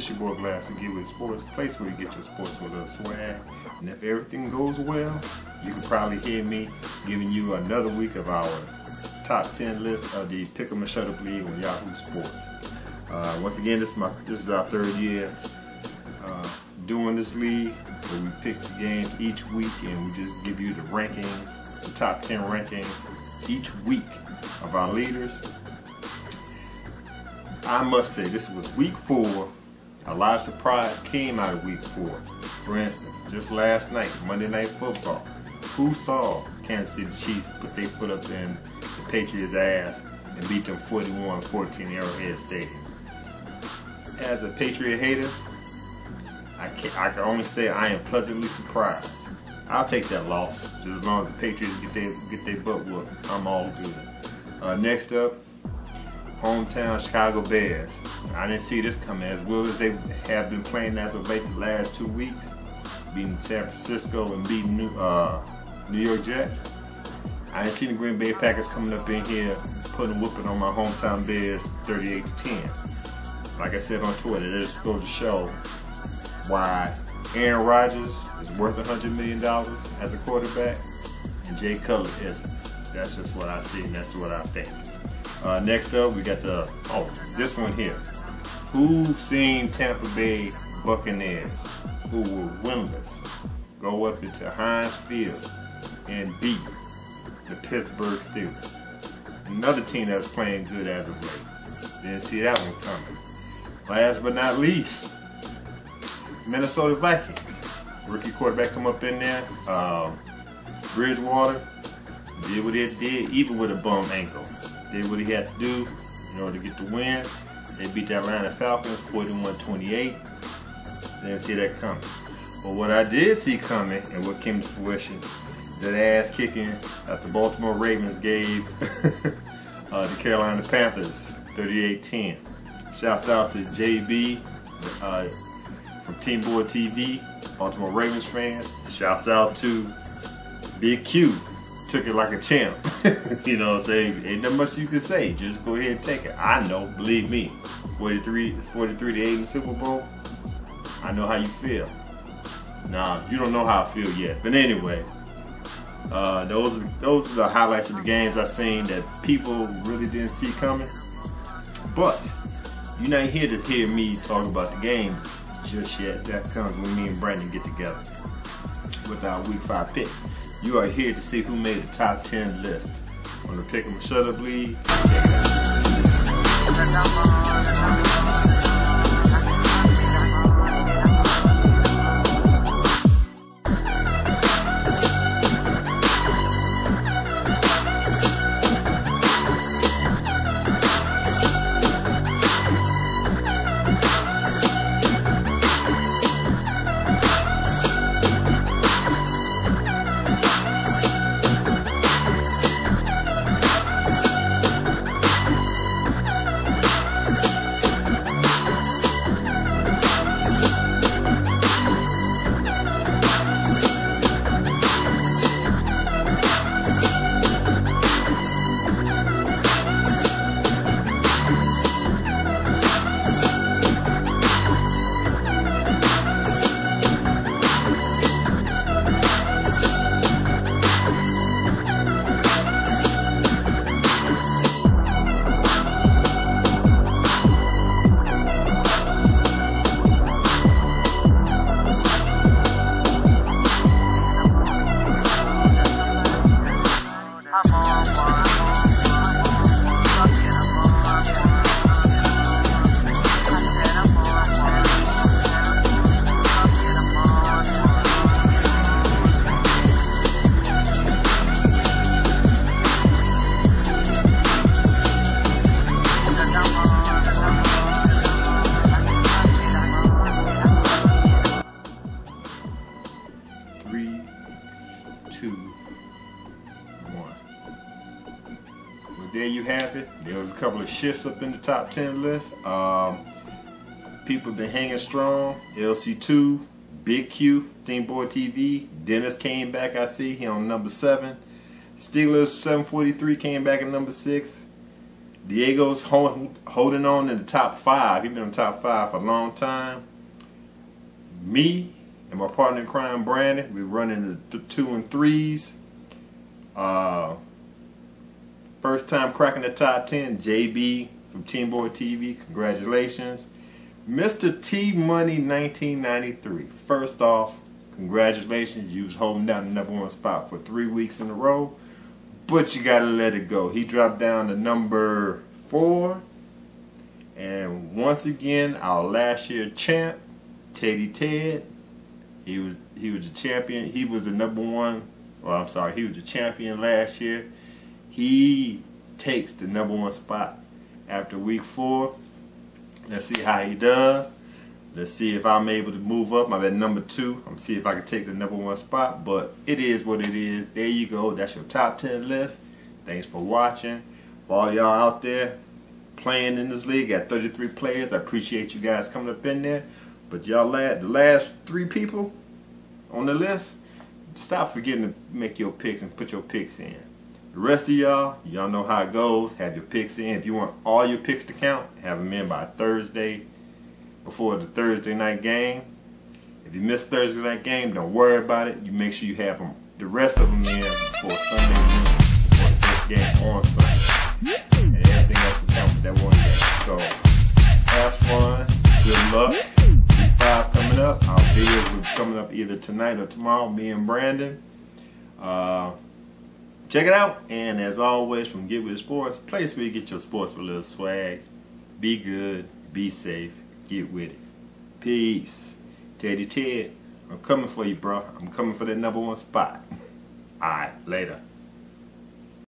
This your boy Glass who Get Witted Sports, place where you get your sports with a swag. And if everything goes well, you can probably hear me giving you another week of our top 10 list of the Pick 'em and Shut Up League on Yahoo Sports. Uh, once again, this is my this is our third year uh, doing this league where we pick the games each week and we just give you the rankings, the top 10 rankings each week of our leaders. I must say, this was week four. A lot of surprise came out of week four. For instance, just last night, Monday Night Football, who saw Kansas City Chiefs put their foot up in the Patriots' ass and beat them 41-14 Arrowhead Stadium? As a Patriot hater, I can, I can only say I am pleasantly surprised. I'll take that loss, just as long as the Patriots get their get butt whooped. I'm all good. Uh, next up, hometown Chicago Bears. I didn't see this coming as well as they have been playing as of late the last two weeks, beating San Francisco and beating New, uh, New York Jets. I didn't see the Green Bay Packers coming up in here putting a whooping on my hometown Bears 38 to 10. Like I said on Twitter, it just goes to show why Aaron Rodgers is worth $100 million as a quarterback and Jay Cutler isn't. That's just what I see and that's what I think. Uh, next up, we got the, oh, this one here. Who seen Tampa Bay Buccaneers, who were winless, go up into Heinz Field and beat the Pittsburgh Steelers? Another team that's playing good as of late. Didn't see that one coming. Last but not least, Minnesota Vikings. Rookie quarterback come up in there. Um, Bridgewater did what it did, even with a bum ankle. Did what he had to do in order to get the win. They beat the Atlanta Falcons 41-28. Didn't see that coming. But what I did see coming and what came to fruition, that ass kicking that the Baltimore Ravens gave uh, the Carolina Panthers 38-10. Shouts out to JB uh, from Team Boy TV, Baltimore Ravens fans. Shouts out to Big Q, took it like a champ. you know what I'm saying? Ain't that much you can say. Just go ahead and take it. I know, believe me. 43, 43 to 8 in the Super Bowl. I know how you feel. Nah, you don't know how I feel yet. But anyway, uh, those those are the highlights of the games I've seen that people really didn't see coming. But you're not here to hear me talk about the games just yet. That comes when me and Brandon get together with our week five picks. You are here to see who made the top 10 list on the Pick 'em Shut Up League. There you have it. There was a couple of shifts up in the top 10 list. Um, people been hanging strong. LC2, Big Q, Team Boy TV. Dennis came back, I see. He on number seven. Steelers 743 came back at number six. Diego's hold, holding on in the top five. He's been in the top five for a long time. Me and my partner in crime, Brandon, we're running the two and threes. Uh, first time cracking the top 10, JB from Team Boy TV. Congratulations. Mr. T Money 1993. First off, congratulations. You was holding down the number one spot for three weeks in a row. But you gotta let it go. He dropped down to number four. And once again, our last year champ, Teddy Ted. He was he was the champion. He was the number one. Well, I'm sorry, he was the champion last year. He takes the number one spot after week four. Let's see how he does. Let's see if I'm able to move up. I'm at number two. I'm see if I can take the number one spot. But it is what it is. There you go. That's your top 10 list. Thanks for watching. For all y'all out there playing in this league, got 33 players. I appreciate you guys coming up in there. But y'all, lad, the last three people on the list, stop forgetting to make your picks and put your picks in. The rest of y'all, y'all know how it goes. Have your picks in. If you want all your picks to count, have them in by Thursday before the Thursday night game. If you miss Thursday night game, don't worry about it. You make sure you have them, the rest of them in before Sunday before the first game on Sunday. And everything else will count for that one game. So have fun. Good luck. Week five coming up. Our videos will be coming up either tonight or tomorrow. Me and Brandon. Uh, Check it out. And as always, from Get Witted Sports, place where you get your sports with a little swag. Be good, be safe, get with it. Peace. Teddy Ted, I'm coming for you, bro. I'm coming for that number one spot. Alright, later.